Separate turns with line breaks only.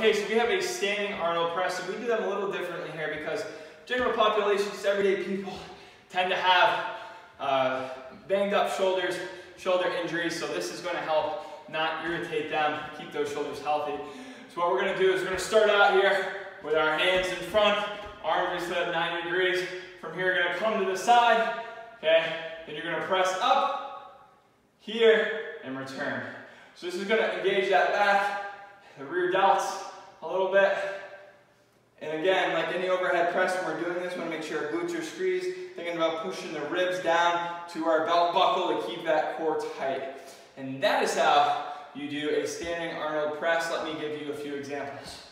Okay, so we have a standing Arnold press, and we do them a little differently here because general population, everyday people, tend to have uh, banged up shoulders, shoulder injuries, so this is going to help not irritate them, keep those shoulders healthy. So what we're going to do is we're going to start out here with our hands in front, arms are at 90 degrees. From here, you're going to come to the side, okay? Then you're going to press up, here, and return. So this is going to engage that back, the rear delts a little bit. And again, like any overhead press, when we're doing this, we want to make sure our glutes are squeezed, thinking about pushing the ribs down to our belt buckle to keep that core tight. And that is how you do a standing Arnold press. Let me give you a few examples.